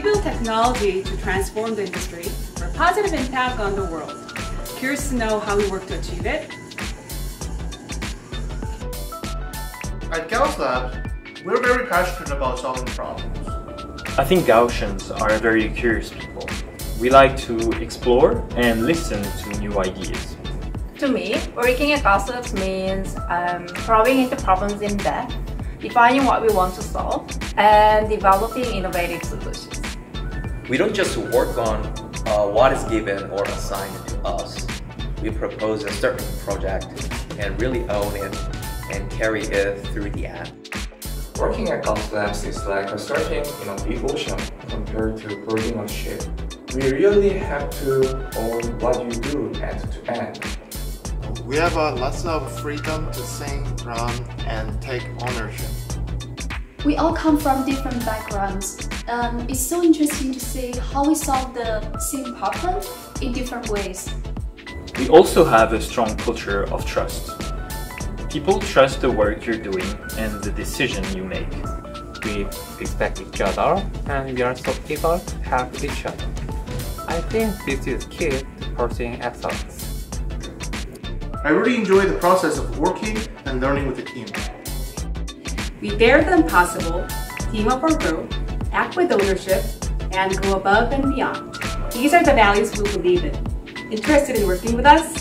We build technology to transform the industry for a positive impact on the world. Curious to know how we work to achieve it? At Gauss Labs, we're very passionate about solving problems. I think Gaussians are very curious people. We like to explore and listen to new ideas. To me, working at Gauss Labs means um, probing into problems in depth, defining what we want to solve, and developing innovative solutions. We don't just work on uh, what is given or assigned to us. We propose a certain project and really own it and carry it through the end. Working at Gauss Labs is like surfing in a big ocean compared to boarding a ship. We really have to own what you do end to end. We have uh, lots of freedom to think, run, and take ownership. We all come from different backgrounds. Um, it's so interesting to see how we solve the same problem in different ways. We also have a strong culture of trust. People trust the work you're doing and the decision you make. We respect each other and we are so able to help each other. I think this is key to pursuing excellence. I really enjoy the process of working and learning with the team. We dare the impossible, team up or grow, act with ownership, and go above and beyond. These are the values we believe in. Interested in working with us?